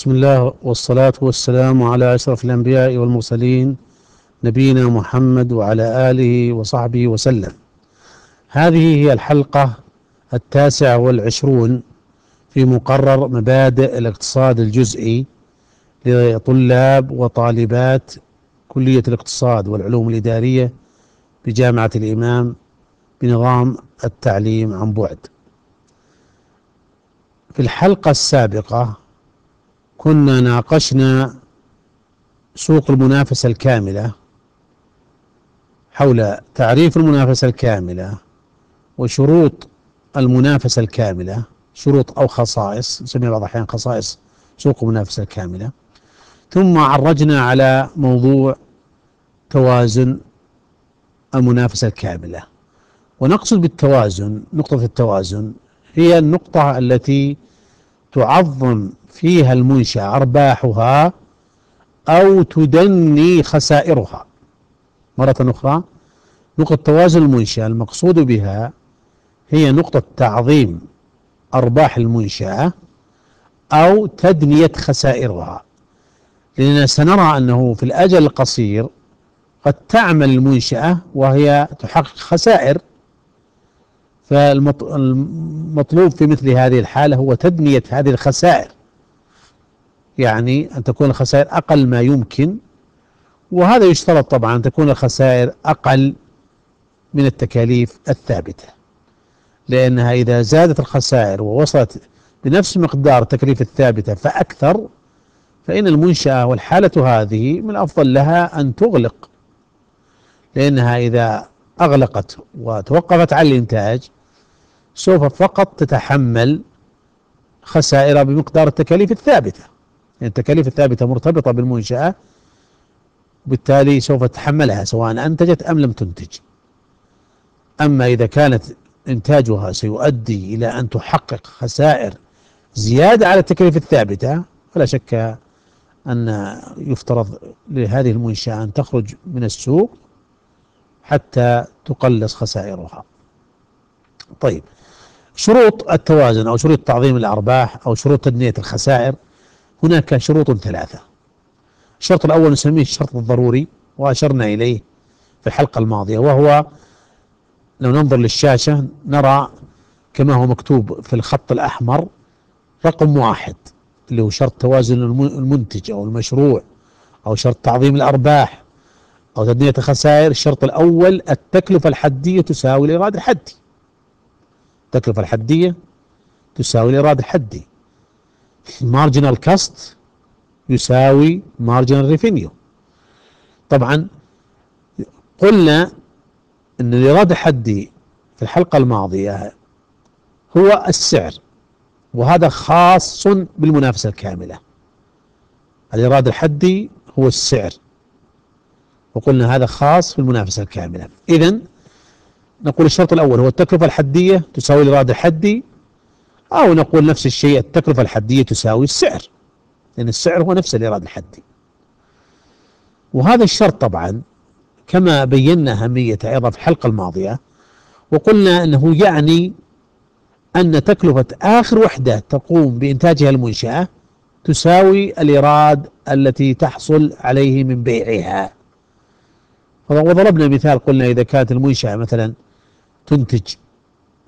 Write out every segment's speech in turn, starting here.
بسم الله والصلاة والسلام على أشرف الأنبياء والمرسلين نبينا محمد وعلى آله وصحبه وسلم هذه هي الحلقة التاسعة والعشرون في مقرر مبادئ الاقتصاد الجزئي لطلاب وطالبات كلية الاقتصاد والعلوم الإدارية بجامعة الإمام بنظام التعليم عن بعد في الحلقة السابقة كنا ناقشنا سوق المنافسة الكاملة حول تعريف المنافسة الكاملة وشروط المنافسة الكاملة شروط أو خصائص نسميها بعض الأحيان خصائص سوق المنافسة الكاملة. ثم عرجنا على موضوع توازن المنافسة الكاملة. ونقصد بالتوازن نقطة التوازن هي النقطة التي تعظم فيها المنشأة أرباحها أو تدني خسائرها. مرة أخرى نقطة توازن المنشأة المقصود بها هي نقطة تعظيم أرباح المنشأة أو تدنية خسائرها. لأننا سنرى أنه في الأجل القصير قد تعمل المنشأة وهي تحقق خسائر فالمطلوب في مثل هذه الحالة هو تدنية هذه الخسائر. يعني أن تكون الخسائر أقل ما يمكن وهذا يشترط طبعا أن تكون الخسائر أقل من التكاليف الثابتة لأنها إذا زادت الخسائر ووصلت بنفس مقدار التكاليف الثابتة فأكثر فإن المنشأة والحالة هذه من الأفضل لها أن تغلق لأنها إذا أغلقت وتوقفت عن الإنتاج سوف فقط تتحمل خسائر بمقدار التكاليف الثابتة. يعني التكاليف الثابتة مرتبطة بالمنشأة بالتالي سوف تتحملها سواء أنتجت أم لم تنتج. أما إذا كانت إنتاجها سيؤدي إلى أن تحقق خسائر زيادة على التكاليف الثابتة فلا شك أن يفترض لهذه المنشأة أن تخرج من السوق حتى تقلص خسائرها. طيب شروط التوازن أو شروط تعظيم الأرباح أو شروط تدنية الخسائر هناك شروط ثلاثة. الشرط الأول نسميه الشرط الضروري وأشرنا إليه في الحلقة الماضية وهو لو ننظر للشاشة نرى كما هو مكتوب في الخط الأحمر رقم واحد اللي هو شرط توازن المنتج أو المشروع أو شرط تعظيم الأرباح أو تدنية الخسائر. الشرط الأول التكلفة الحدية تساوي الإيراد الحدي. التكلفة الحدية تساوي الإيراد الحدي. Marginal cost يساوي marginal revenue. طبعا قلنا إن الإيراد الحدي في الحلقة الماضية هو السعر وهذا خاص بالمنافسة الكاملة. الإيراد الحدي هو السعر وقلنا هذا خاص بالمنافسة الكاملة. إذا نقول الشرط الأول هو التكلفة الحدية تساوي الإيراد الحدي أو نقول نفس الشيء التكلفة الحدية تساوي السعر لأن السعر هو نفس الإيراد الحدي. وهذا الشرط طبعا كما بينا أهميته أيضا في الحلقة الماضية وقلنا أنه يعني أن تكلفة آخر وحدة تقوم بإنتاجها المنشأة تساوي الإيراد التي تحصل عليه من بيعها. وضربنا مثال قلنا إذا كانت المنشأة مثلا تنتج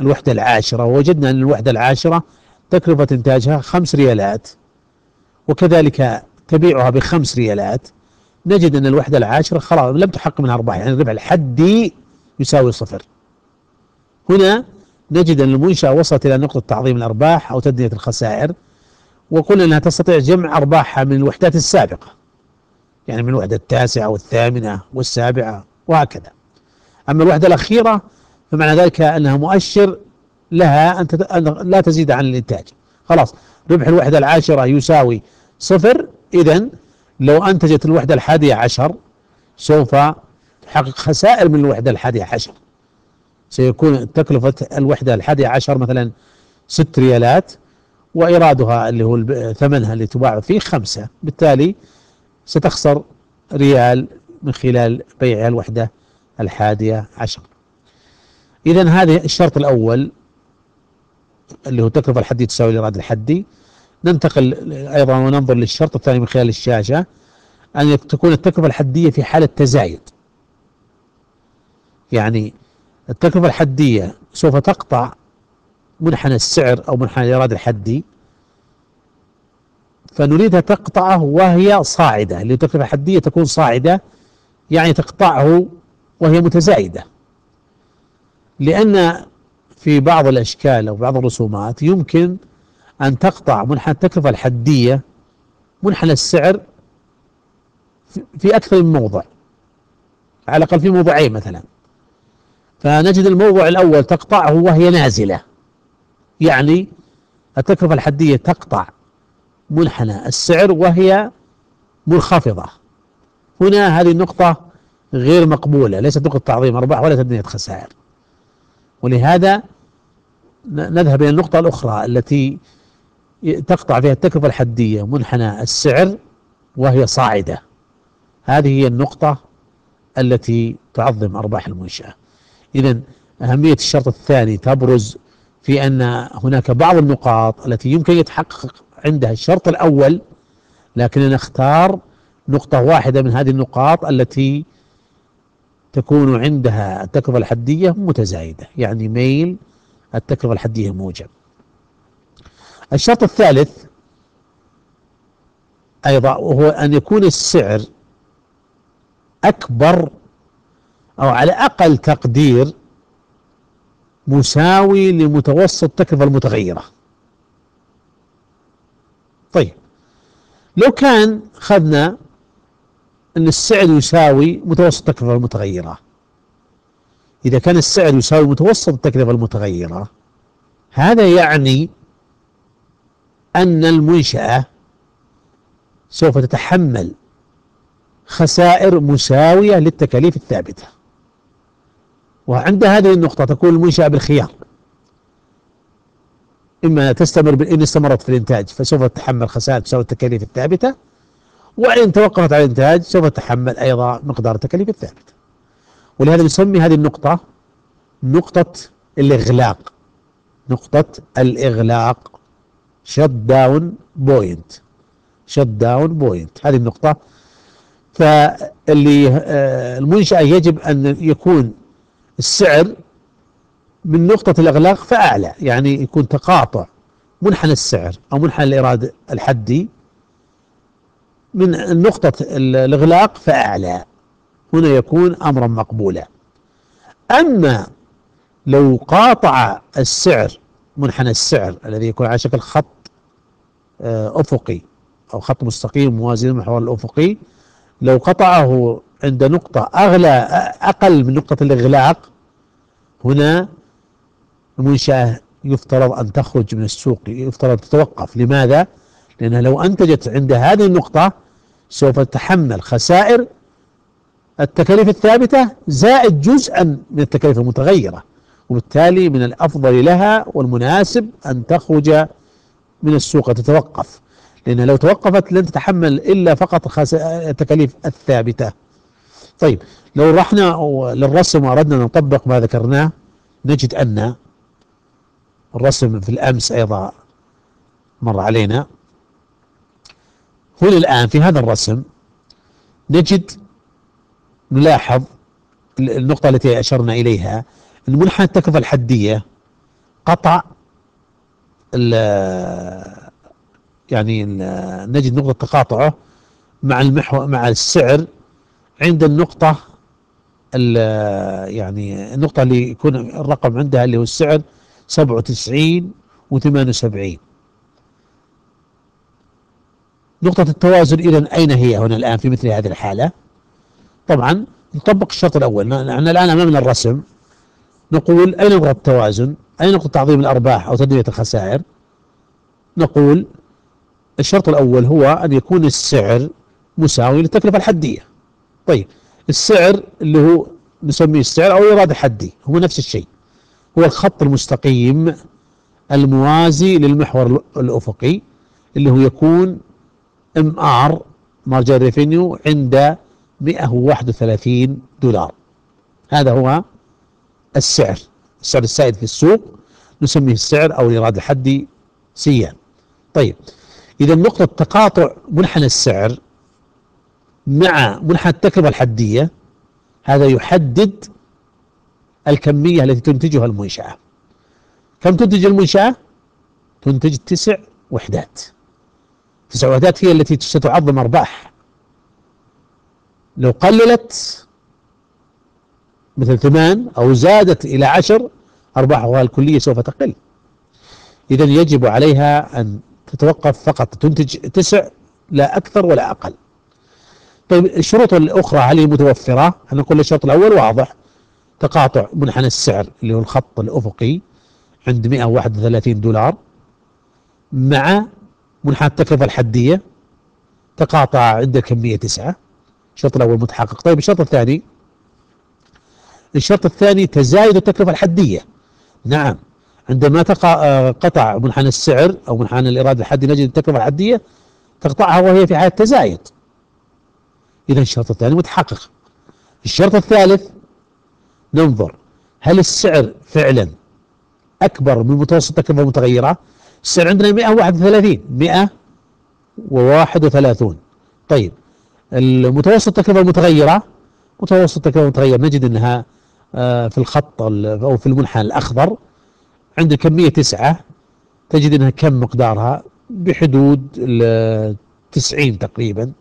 الوحدة العاشرة. ووجدنا أن الوحدة العاشرة تكلفة إنتاجها خمس ريالات وكذلك تبيعها بخمس ريالات. نجد أن الوحدة العاشرة خلاص لم تحقق منها أرباح يعني الربح الحدي يساوي صفر. هنا نجد أن المنشأة وصلت إلى نقطة تعظيم الأرباح أو تدنية الخسائر وقلنا أنها تستطيع جمع أرباحها من الوحدات السابقة يعني من الوحدة التاسعة والثامنة والسابعة وهكذا. أما الوحدة الأخيرة فمعنى ذلك أنها مؤشر لها أن, لا تزيد عن الإنتاج. خلاص. ربح الوحدة العاشرة يساوي صفر. إذا لو أنتجت الوحدة الحادية عشر سوف تحقق خسائر من الوحدة الحادية عشر. سيكون تكلفة الوحدة الحادية عشر مثلا ست ريالات وإيرادها اللي هو ثمنها اللي تباع فيه خمسة. بالتالي ستخسر ريال من خلال بيع الوحدة الحادية عشر. إذا هذا الشرط الأول اللي هو التكلفة الحدية تساوي الإيراد الحدي ننتقل أيضا وننظر للشرط الثاني من خلال الشاشة أن تكون التكلفة الحدية في حالة تزايد. يعني التكلفة الحدية سوف تقطع منحنى السعر أو منحنى الإيراد الحدي. فنريدها تقطعه وهي صاعدة. التكلفة الحدية تكون صاعدة يعني تقطعه وهي متزايدة. لأن في بعض الأشكال أو بعض الرسومات يمكن أن تقطع منحنى التكلفة الحدية منحنى السعر في أكثر من موضع. على الأقل في موضعين مثلا. فنجد الموضع الأول تقطعه وهي نازلة. يعني التكلفة الحدية تقطع منحنى السعر وهي منخفضة. هنا هذه النقطة غير مقبولة. ليست نقطة تعظيم أرباح ولا تدنية خسائر. ولهذا نذهب إلى النقطة الأخرى التي تقطع فيها التكلفة الحدية منحنى السعر وهي صاعدة. هذه هي النقطة التي تعظم أرباح المنشأة. إذا أهمية الشرط الثاني تبرز في أن هناك بعض النقاط التي يمكن يتحقق عندها الشرط الأول لكننا نختار نقطة واحدة من هذه النقاط التي تكون عندها التكلفة الحدية متزايدة يعني ميل التكلفة الحدية موجب. الشرط الثالث أيضا وهو أن يكون السعر أكبر أو على أقل تقدير مساوي لمتوسط التكلفة المتغيرة. طيب لو كان خذنا أن السعر يساوي متوسط التكلفة المتغيرة. إذا كان السعر يساوي متوسط التكلفة المتغيرة هذا يعني أن المنشأة سوف تتحمل خسائر مساوية للتكاليف الثابتة. وعند هذه النقطة تكون المنشأة بالخيار. إما تستمر إن استمرت في الإنتاج فسوف تتحمل خسائر تساوي التكاليف الثابتة. وإن توقفت عن الإنتاج سوف تتحمل أيضا مقدار التكاليف الثابتة ولهذا نسمي هذه النقطة نقطة الإغلاق. نقطة الإغلاق. shutdown point shutdown point هذه النقطة. فاللي آه، المنشأة يجب أن يكون السعر من نقطة الإغلاق فأعلى يعني يكون تقاطع منحنى السعر أو منحنى الإيراد الحدي من نقطة الإغلاق فأعلى. هنا يكون أمرا مقبولا. أما لو قاطع السعر منحنى السعر الذي يكون على شكل خط آه، أفقي أو خط مستقيم موازي للمحور الأفقي لو قطعه عند نقطة أغلى أقل من نقطة الإغلاق هنا المنشأة يفترض أن تخرج من السوق يفترض تتوقف. لماذا؟ لأنها لو أنتجت عند هذه النقطة سوف تتحمل خسائر التكاليف الثابتة زائد جزءا من التكاليف المتغيرة وبالتالي من الأفضل لها والمناسب أن تخرج من السوق وتتوقف. لأن لو توقفت لن تتحمل إلا فقط التكاليف الثابتة. طيب لو رحنا للرسم وأردنا أن نطبق ما ذكرناه نجد أن الرسم في الأمس أيضا مر علينا. هنا الآن في هذا الرسم نجد نلاحظ النقطة التي أشرنا إليها أن منحنى التكلفة الحدية قطع يعني نجد نقطة تقاطعه مع المحور مع السعر عند النقطة يعني النقطة اللي يكون الرقم عندها اللي هو السعر 97 و78 نقطة التوازن إذا أين هي هنا الآن في مثل هذه الحالة؟ طبعا نطبق الشرط الأول. نحن الآن أمامنا الرسم. نقول أين نقطة التوازن؟ أين نقطة تعظيم الأرباح أو تدوية الخسائر؟ نقول الشرط الأول هو أن يكون السعر مساوي للتكلفة الحدية. طيب السعر اللي هو نسميه السعر أو الإيراد الحدي هو نفس الشيء. هو الخط المستقيم الموازي للمحور الأفقي اللي هو يكون MR marginal revenue عند 131 دولار. هذا هو السعر. السعر السائد في السوق نسميه السعر أو الإيراد الحدي سيان طيب إذا نقطة تقاطع منحنى السعر مع منحنى التكلفة الحدية هذا يحدد الكمية التي تنتجها المنشأة. كم تنتج المنشأة؟ تنتج تسع وحدات. تسع وحدات هي التي ستعظم أرباح. لو قللت مثل ثمان أو زادت إلى عشر أرباحها الكلية سوف تقل. إذا يجب عليها أن تتوقف فقط تنتج تسع لا أكثر ولا أقل. طيب الشروط الأخرى هل هي متوفرة؟ نقول الشرط الأول واضح. تقاطع منحنى السعر اللي هو الخط الأفقي عند 131 دولار مع منحنى التكلفة الحدية تقاطع عند الكمية تسعة الشرط الأول متحقق. طيب الشرط الثاني؟ الشرط الثاني تزايد التكلفة الحدية. نعم. عندما قطع منحنى السعر أو منحنى الإرادة الحدي نجد التكلفة الحدية تقطعها وهي في حالة تزايد. إذا الشرط الثاني متحقق. الشرط الثالث ننظر هل السعر فعلا أكبر من متوسط التكلفة المتغيرة؟ السعر عندنا 131 131 طيب المتوسط التكلفة المتغيرة؟ متوسط التكلفة المتغيرة؟ نجد أنها آه، في الخط أو في المنحنى الأخضر عند كمية تسعة تجد أنها كم مقدارها؟ بحدود 90 تقريبا.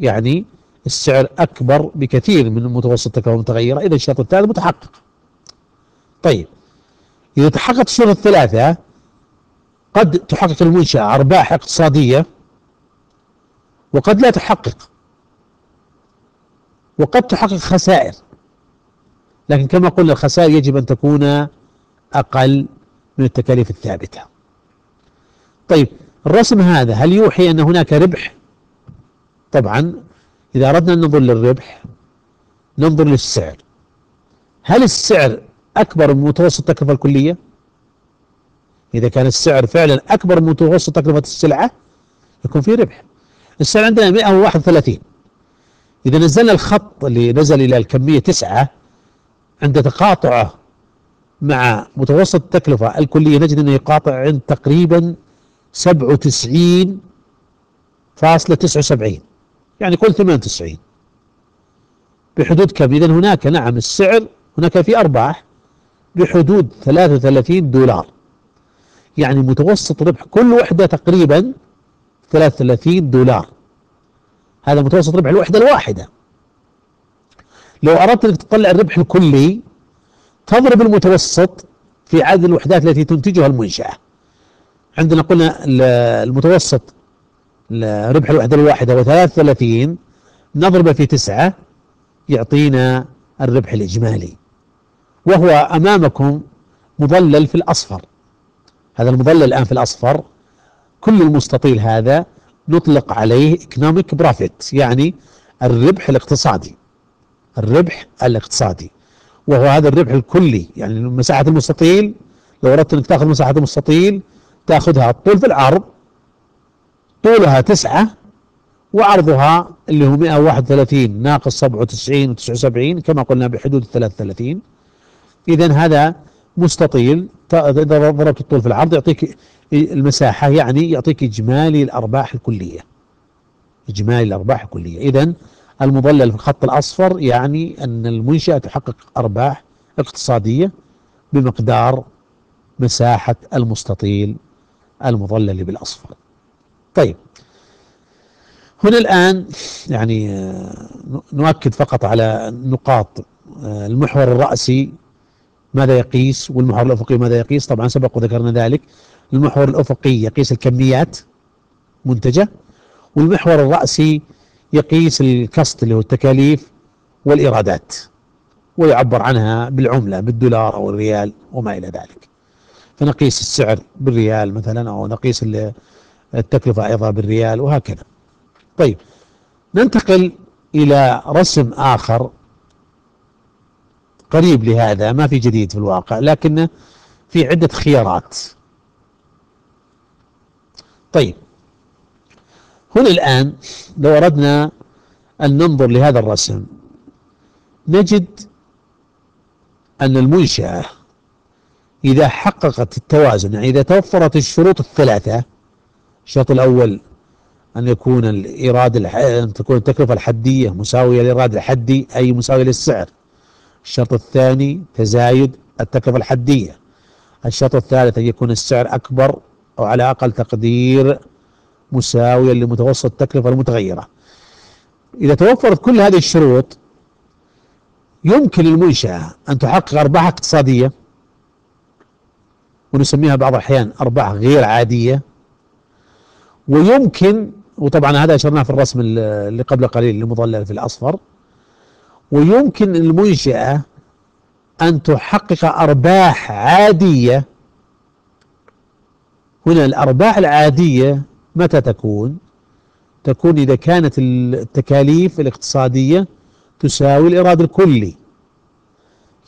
يعني السعر أكبر بكثير من متوسط التكلفة المتغيرة إذا الشرط الثالث متحقق. طيب إذا تحققت الشروط الثلاثة قد تحقق المنشأة أرباح اقتصادية وقد لا تحقق. وقد تحقق خسائر. لكن كما قلنا الخسائر يجب أن تكون أقل من التكاليف الثابتة. طيب الرسم هذا هل يوحي أن هناك ربح؟ طبعا إذا أردنا أن ننظر للربح ننظر للسعر. هل السعر أكبر من متوسط التكلفة الكلية؟ إذا كان السعر فعلا أكبر من متوسط تكلفة السلعة يكون في ربح. السعر عندنا 131 إذا نزلنا الخط اللي نزل إلى الكمية 9 عند تقاطعه مع متوسط التكلفة الكلية نجد أنه يقاطع عند تقريبا 97 فاصلة 79 يعني قل 98 بحدود كم؟ إذا هناك نعم السعر هناك في أرباح بحدود 33 دولار. يعني متوسط ربح كل وحدة تقريبا 33 دولار. هذا متوسط ربح الوحدة الواحدة. لو أردت أنك تطلع الربح الكلي تضرب المتوسط في عدد الوحدات التي تنتجها المنشأة. عندنا قلنا المتوسط ربح الوحدة الواحدة هو 33 نضربه في تسعة يعطينا الربح الإجمالي. وهو أمامكم مظلل في الأصفر. هذا المظلل الآن في الأصفر. كل المستطيل هذا نطلق عليه economic profit يعني الربح الاقتصادي. الربح الاقتصادي. وهو هذا الربح الكلي يعني مساحة المستطيل لو أردت أنك تأخذ مساحة المستطيل تأخذها الطول في العرض. طولها تسعة وعرضها اللي هو 131 ناقص 97 و79 كما قلنا بحدود 33 إذا هذا مستطيل. إذا ضربت الطول في العرض يعطيك المساحة يعني يعطيك إجمالي الأرباح الكلية. إجمالي الأرباح الكلية. إذا المظلل في الخط الأصفر يعني أن المنشأة تحقق أرباح اقتصادية بمقدار مساحة المستطيل المظلل بالأصفر. طيب. هنا الآن يعني آه، نؤكد فقط على نقاط آه، المحور الرأسي ماذا يقيس والمحور الأفقي ماذا يقيس؟ طبعا سبق وذكرنا ذلك. المحور الأفقي يقيس الكميات منتجة والمحور الرأسي يقيس الكست اللي هو التكاليف والإيرادات ويعبر عنها بالعملة بالدولار أو الريال وما إلى ذلك. فنقيس السعر بالريال مثلا أو نقيس التكلفة أيضا بالريال وهكذا. طيب ننتقل إلى رسم آخر قريب لهذا ما في جديد في الواقع لكن في عدة خيارات. طيب. هنا الآن لو أردنا أن ننظر لهذا الرسم نجد أن المنشأة إذا حققت التوازن يعني إذا توفرت الشروط الثلاثة الشرط الأول أن يكون الإيراد أن تكون التكلفة الحدية مساوية للإيراد الحدي أي مساوية للسعر. الشرط الثاني تزايد التكلفة الحدية. الشرط الثالث أن يكون السعر أكبر أو على أقل تقدير مساويا لمتوسط التكلفة المتغيرة. إذا توفرت كل هذه الشروط يمكن للمنشأة أن تحقق أرباح اقتصادية ونسميها بعض الأحيان أرباح غير عادية ويمكن وطبعا هذا أشرناه في الرسم اللي قبل قليل المظلل في الأصفر ويمكن المنشأة أن تحقق أرباح عادية. هنا الأرباح العادية متى تكون؟ تكون إذا كانت التكاليف الاقتصادية تساوي الإيراد الكلي.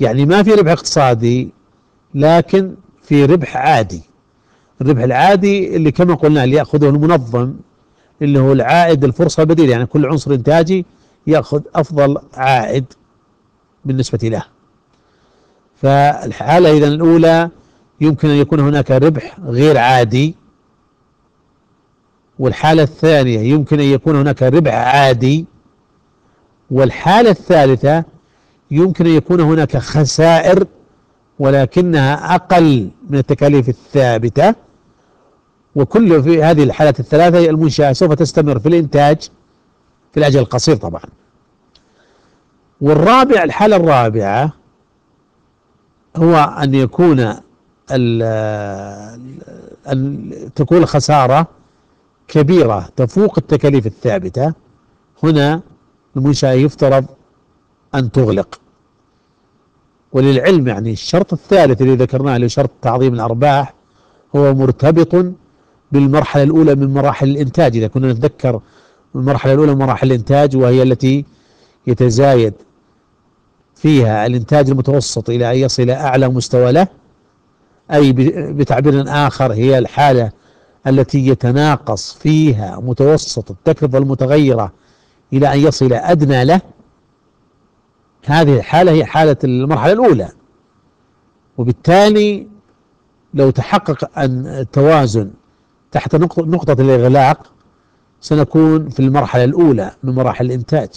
يعني ما في ربح اقتصادي لكن في ربح عادي. الربح العادي اللي كما قلنا اللي يأخذه المنظم اللي هو العائد الفرصة البديلة. يعني كل عنصر إنتاجي يأخذ أفضل عائد بالنسبة له. فالحالة إذا الأولى يمكن أن يكون هناك ربح غير عادي والحالة الثانية يمكن أن يكون هناك ربح عادي والحالة الثالثة يمكن أن يكون هناك خسائر ولكنها أقل من التكاليف الثابتة. وكل في هذه الحالات الثلاثة المنشأة سوف تستمر في الإنتاج. في الأجل القصير طبعا. والرابع الحالة الرابعة هو أن يكون أن تكون الخسارة كبيرة تفوق التكاليف الثابتة. هنا المنشأة يفترض أن تغلق. وللعلم يعني الشرط الثالث اللي ذكرناه اللي شرط تعظيم الأرباح هو مرتبط بالمرحلة الأولى من مراحل الإنتاج. إذا كنا نتذكر المرحلة الأولى مراحل الإنتاج وهي التي يتزايد فيها الإنتاج المتوسط إلى أن يصل أعلى مستوى له أي بتعبير آخر هي الحالة التي يتناقص فيها متوسط التكلفة المتغيرة إلى أن يصل أدنى له. هذه الحالة هي حالة المرحلة الأولى. وبالتالي لو تحقق أن التوازن تحت نقطة الإغلاق سنكون في المرحلة الأولى من مراحل الإنتاج.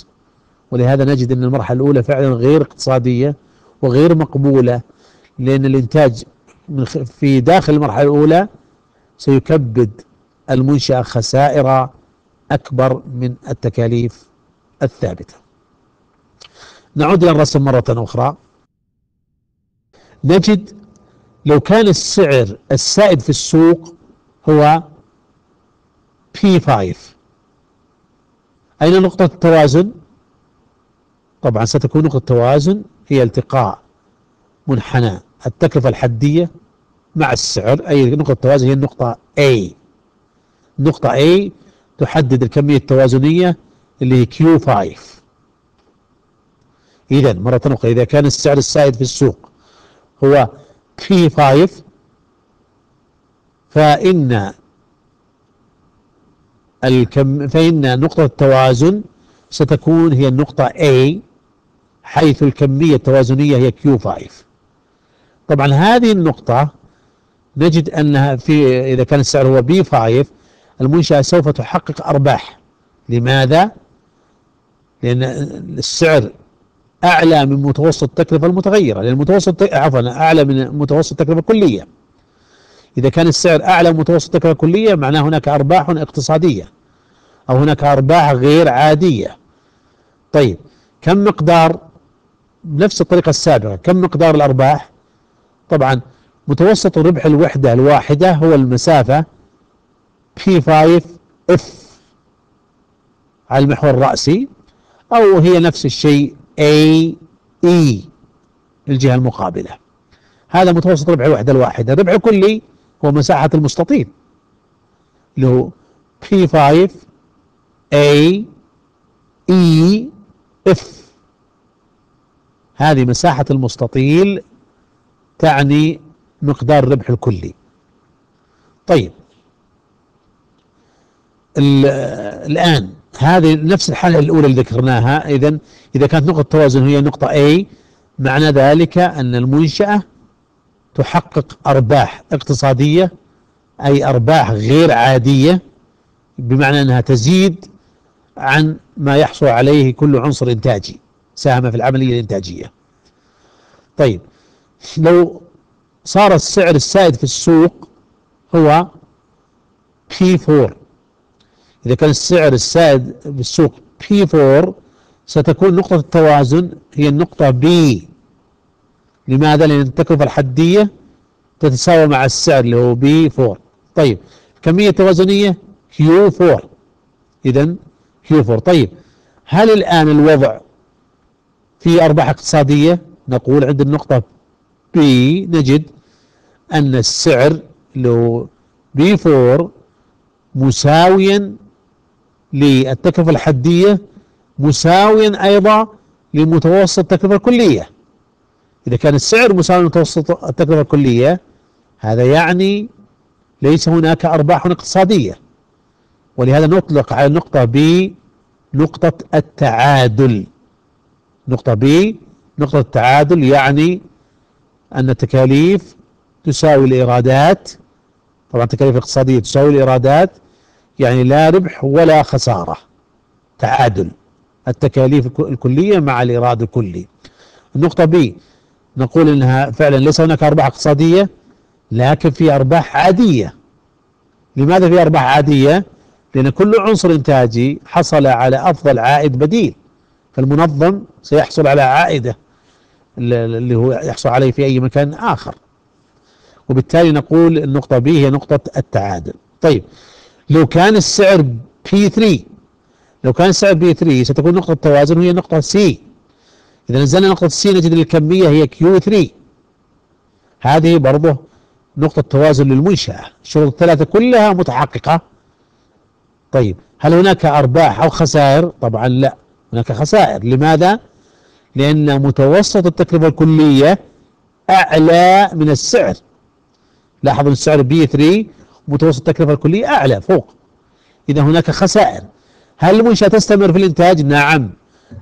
ولهذا نجد أن المرحلة الأولى فعلا غير اقتصادية وغير مقبولة لأن الإنتاج في داخل المرحلة الأولى سيكبد المنشأة خسائر أكبر من التكاليف الثابتة. نعود إلى الرسم مرة أخرى. نجد لو كان السعر السائد في السوق هو P5 أين نقطة التوازن؟ طبعا ستكون نقطة التوازن هي التقاء منحنى التكلفة الحدية مع السعر. أي نقطة التوازن هي النقطة A. نقطة A تحدد الكمية التوازنية اللي هي Q5 إذا مرة أخرى إذا كان السعر السائد في السوق هو P5 فإن الكم فإن نقطة التوازن ستكون هي النقطة A حيث الكمية التوازنية هي Q5 طبعا هذه النقطة نجد أنها في إذا كان السعر هو B5 المنشأة سوف تحقق أرباح. لماذا؟ لأن السعر أعلى من متوسط التكلفة المتغيرة لأن المتوسط عفوا أعلى من متوسط التكلفة الكلية. إذا كان السعر أعلى من متوسط التكلفة الكلية معناه هناك أرباح اقتصادية أو هناك أرباح غير عادية. طيب كم مقدار؟ بنفس الطريقة السابقة كم مقدار الأرباح؟ طبعا متوسط ربح الوحدة الواحدة هو المسافة P5F على المحور الرأسي أو هي نفس الشيء AE الجهة المقابلة. هذا متوسط ربح الوحدة الواحدة. الربح الكلي هو مساحة المستطيل. اللي هو P5 A E F. هذه مساحة المستطيل تعني مقدار الربح الكلي. طيب. الآن هذه نفس الحالة الأولى اللي ذكرناها. إذا إذا كانت نقطة التوازن هي نقطة A معنى ذلك أن المنشأة تحقق أرباح اقتصادية أي أرباح غير عادية بمعنى أنها تزيد عن ما يحصل عليه كل عنصر إنتاجي ساهم في العملية الإنتاجية. طيب لو صار السعر السائد في السوق هو P4 إذا كان السعر السائد في السوق P4 ستكون نقطة التوازن هي النقطة B. لماذا؟ لأن التكلفة الحدية تتساوى مع السعر اللي هو B4 طيب الكمية التوازنية Q4 إذا Q4 طيب هل الآن الوضع في أرباح اقتصادية؟ نقول عند النقطة B نجد أن السعر اللي هو B4 مساويا للتكلفة الحدية مساويا أيضا لمتوسط التكلفة الكلية. إذا كان السعر مساوي لمتوسط التكلفة الكلية هذا يعني ليس هناك أرباح اقتصادية. ولهذا نطلق على النقطة B نقطة التعادل. نقطة B نقطة التعادل يعني أن التكاليف تساوي الإيرادات. طبعا التكاليف الاقتصادية تساوي الإيرادات يعني لا ربح ولا خسارة. تعادل. التكاليف الكلية مع الإيراد الكلي. النقطة B نقول إنها فعلا ليس هناك أرباح اقتصادية لكن في أرباح عادية. لماذا في أرباح عادية؟ لأن كل عنصر إنتاجي حصل على أفضل عائد بديل. فالمنظم سيحصل على عائدة اللي هو يحصل عليه في أي مكان آخر. وبالتالي نقول النقطة B هي نقطة التعادل. طيب لو كان السعر P3 لو كان السعر P3 ستكون نقطة التوازن وهي نقطة C. إذا نزلنا نقطة C نجد الكمية هي Q3 هذه برضه نقطة توازن للمنشأة. الشروط الثلاثة كلها متحققة. طيب هل هناك أرباح أو خسائر؟ طبعا لا هناك خسائر. لماذا؟ لأن متوسط التكلفة الكلية أعلى من السعر. لاحظوا السعر بي 3 متوسط التكلفة الكلية أعلى فوق. إذا هناك خسائر. هل المنشأة تستمر في الإنتاج؟ نعم.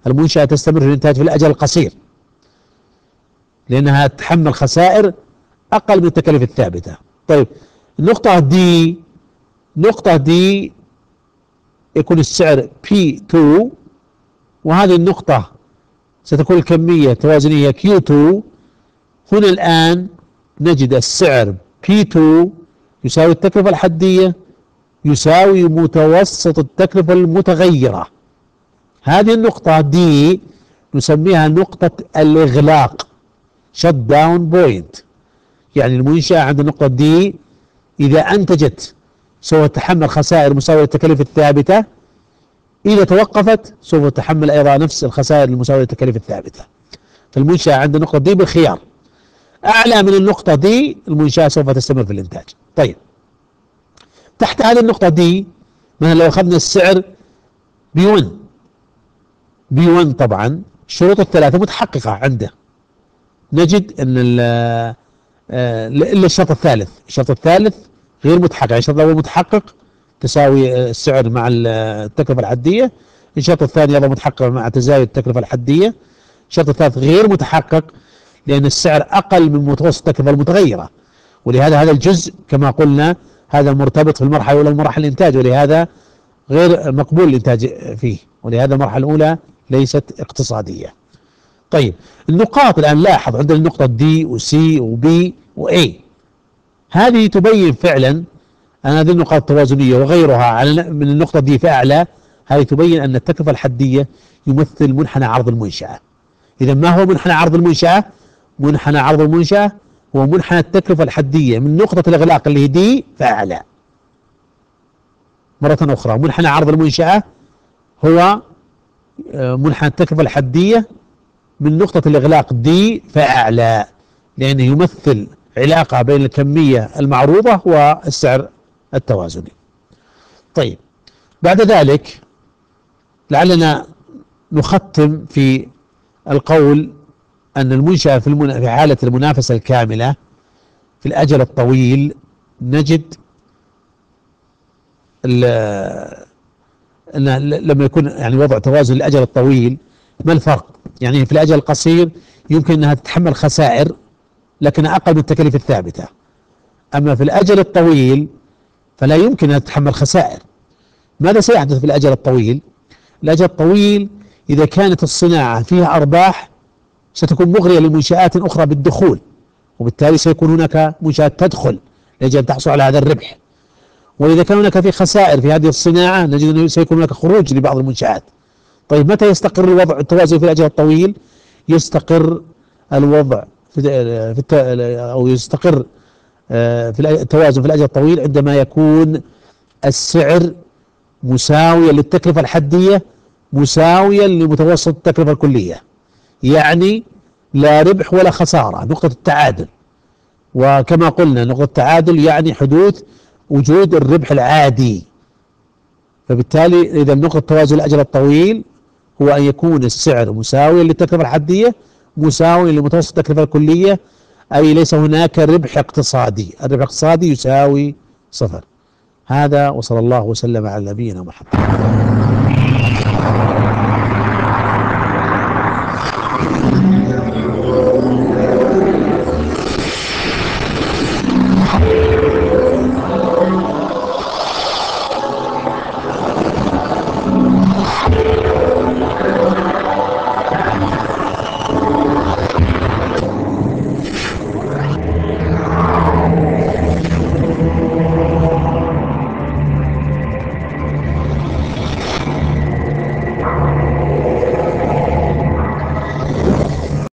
المنشأة تستمر في الإنتاج في الأجل القصير لأنها تحمل خسائر أقل من التكاليف الثابتة. طيب النقطة دي نقطة دي يكون السعر P2 وهذه النقطة ستكون الكمية التوازنية Q2 هنا الآن نجد السعر P2 يساوي التكلفة الحدية يساوي متوسط التكلفة المتغيرة. هذه النقطة دي نسميها نقطة الإغلاق. Shut down point. يعني المنشأة عند النقطة دي إذا أنتجت سوف تتحمل خسائر مساوية للتكاليف الثابتة. إذا توقفت سوف تتحمل أيضا نفس الخسائر المساوية للتكاليف الثابتة. فالمنشأة عند النقطة دي بالخيار. أعلى من النقطة دي المنشأة سوف تستمر في الإنتاج. طيب. تحت هذه النقطة دي مثلا لو أخذنا السعر بي 1 بي 1 طبعا الشروط الثلاثة متحققة عنده. نجد أن آه، إلا الشرط الثالث. الشرط الثالث غير متحقق الشرط الأول متحقق تساوي آه، السعر مع التكلفة الحدية. الشرط الثاني أيضا متحقق مع تزايد التكلفة الحدية. الشرط الثالث غير متحقق لأن السعر أقل من متوسط التكلفة المتغيرة. ولهذا هذا الجزء كما قلنا هذا مرتبط في المرحلة الأولى بمراحل الإنتاج ولهذا غير مقبول الإنتاج فيه. ولهذا المرحلة الأولى ليست اقتصادية. طيب النقاط الآن لاحظ عندنا النقطة دي وسي وبي وأي هذه تبين فعلا أن هذه النقاط التوازنية وغيرها على من النقطة دي فأعلى هذه تبين أن التكلفة الحدية يمثل منحنى عرض المنشأة. إذا ما هو منحنى عرض المنشأة؟ منحنى عرض المنشأة هو منحنى التكلفة الحدية من نقطة الإغلاق اللي هي دي فأعلى مرة أخرى منحنى عرض المنشأة هو منحنى التكلفة الحدية من نقطة الإغلاق دي فأعلى لأنه يمثل علاقة بين الكمية المعروضة والسعر التوازني طيب بعد ذلك لعلنا نختم في القول أن المنشأة. في حالة المنافسة الكاملة في الأجل الطويل نجد أن لما يكون يعني وضع توازن الأجل الطويل ما الفرق؟ يعني في الأجل القصير يمكن أنها تتحمل خسائر لكن أقل من التكاليف الثابتة. أما في الأجل الطويل فلا يمكن أن تتحمل خسائر. ماذا سيحدث في الأجل الطويل؟ الأجل الطويل إذا كانت الصناعة فيها أرباح ستكون مغرية لمنشآت أخرى بالدخول وبالتالي سيكون هناك منشآت تدخل لأجل أن تحصل على هذا الربح. وإذا كان هناك في خسائر في هذه الصناعة نجد أنه سيكون هناك خروج لبعض المنشآت. طيب متى يستقر الوضع التوازن في الأجل الطويل؟ يستقر الوضع في أو يستقر آه، في التوازن في الأجل الطويل عندما يكون السعر مساويا للتكلفة الحدية مساويا لمتوسط التكلفة الكلية. يعني لا ربح ولا خسارة نقطة التعادل. وكما قلنا نقطة التعادل يعني حدوث وجود الربح العادي. فبالتالي إذا نقطة توازن الأجل الطويل هو أن يكون السعر مساويا للتكلفة الحدية مساويا لمتوسط التكلفة الكلية أي ليس هناك ربح اقتصادي. الربح الاقتصادي يساوي صفر. هذا وصلى الله وسلم على نبينا محمد.